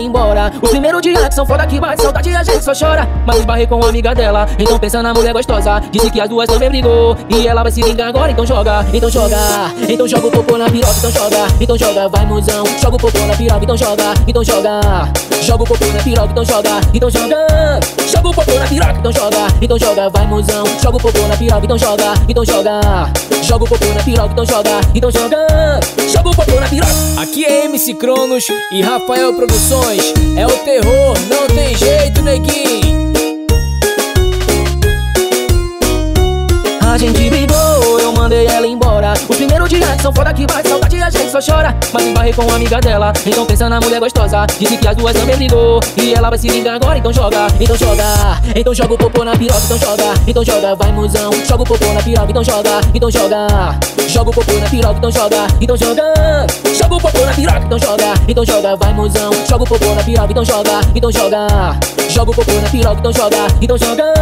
embora. O primeiro dia que são foda que bate saudade a gente só chora. Mas esbarrei com uma amiga dela, então pensa na mulher gostosa. Disse que as duas também brigou e ela vai se vingar agora, então joga, então joga. Então joga o popô na piroca, então joga, então joga, vai mozão. Joga o popô na piroca, então joga, então joga. Joga o popô na piroca, então joga, então joga. Joga o popô na piroca, então joga, então joga, vai mozão. Joga o popô na piroca, então joga, então joga. Joga o popô na piroca, então joga, então joga. Na. Aqui é MC Cronos e Rafael Produções. É o terror, não tem jeito, neguinho. O primeiro dia são foda que bate saudade a gente só chora. Mas esbarrei com uma amiga dela, então pensa na mulher gostosa. Disse que as duas também brigou e ela vai se vingar agora, então joga, então joga. Então joga o popô na piroca, então joga, então joga, vai mozão. Joga o popô na piroca, então joga, então joga. Joga o popô na piroca, então joga, então joga. Joga o popô na piroca, então joga, então joga, vai mozão. Joga o popô na piroca, então joga, então joga. Joga o popô na piroca, então joga, então joga.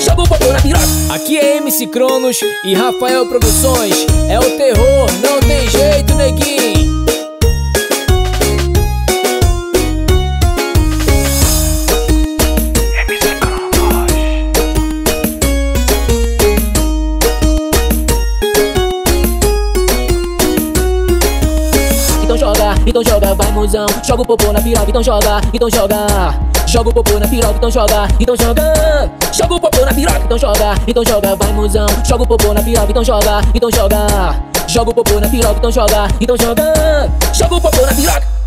Joga o popô na piroca. Aqui é MC Cronos e Rafael Produções. É o terror, não tem jeito, neguinho. Então joga, então joga, vai mozão. Joga o popô na piroca, então joga, então joga. Joga o popô na piroca, então joga, então joga. Joga o popô na piroca, então joga, então joga, vai mozão. Joga o popô na piroca, então joga, então joga. Joga o popô na piroca, então joga, então joga. Joga o popô na piroca.